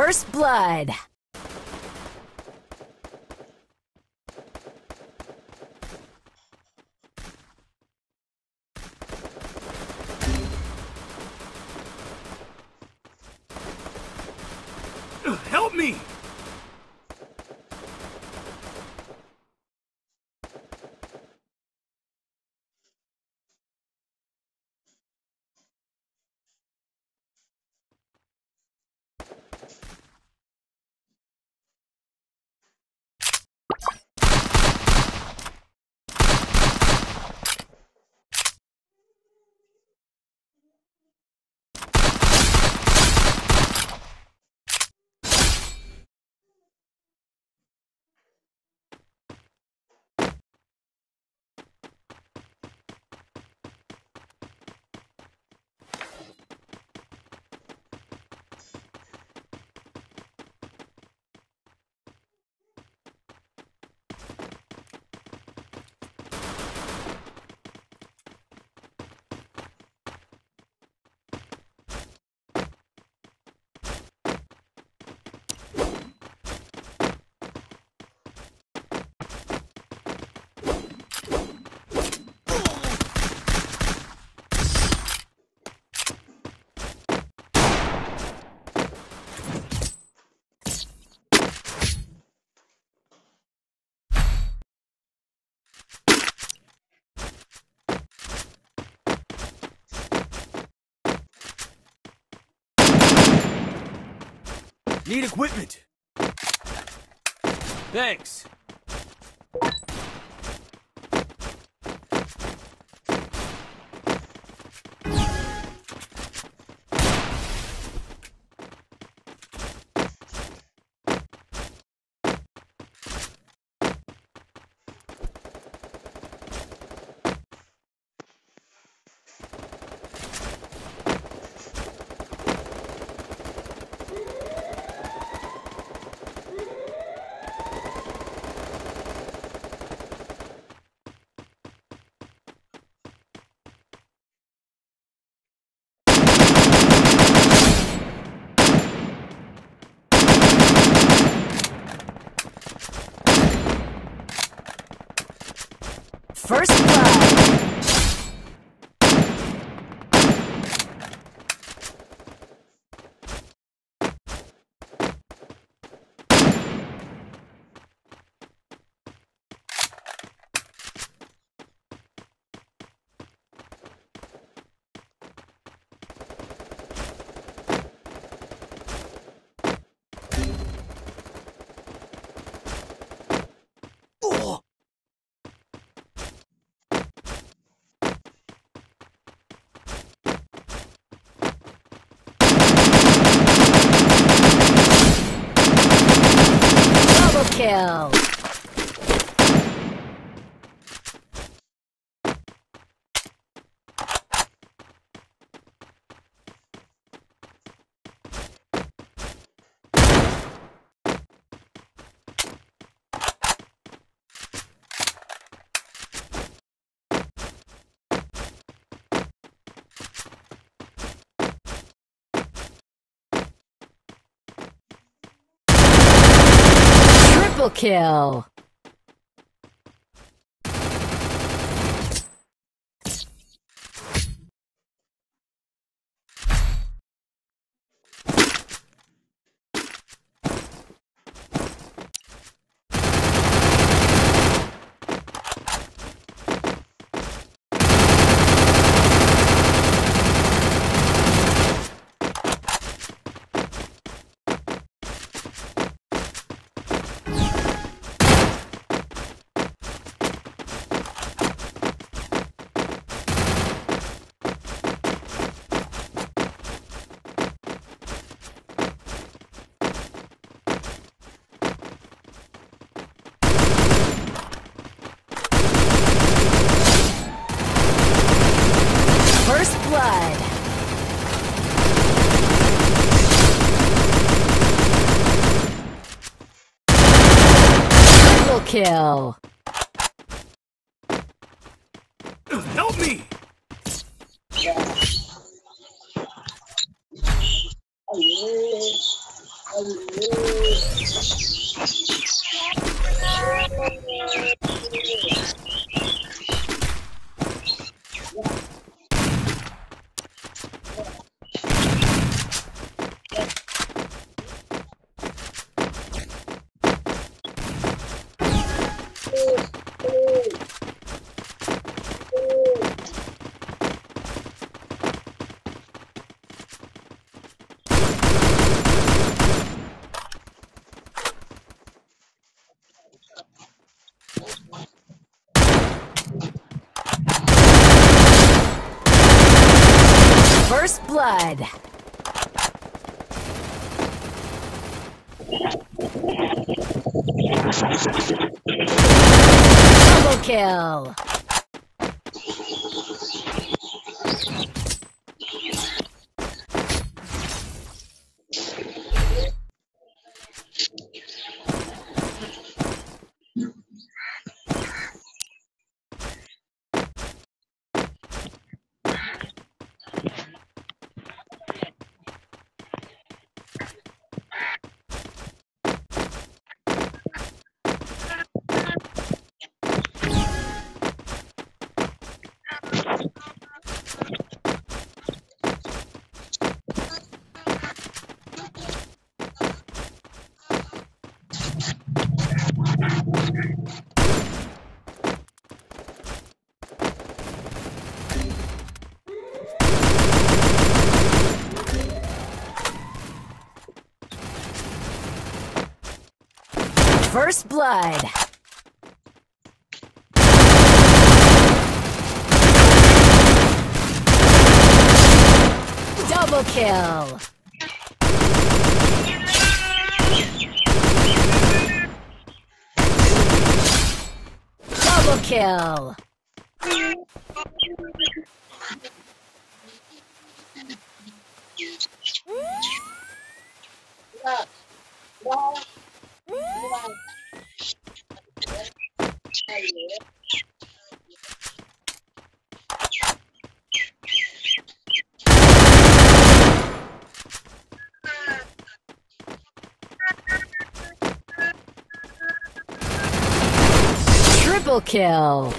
First blood. Need equipment. Thanks. First blood. Double kill. Triple kill. First blood. Triple kill. Help me! First blood. Double kill. First blood. Double kill. Double kill. Triple kill.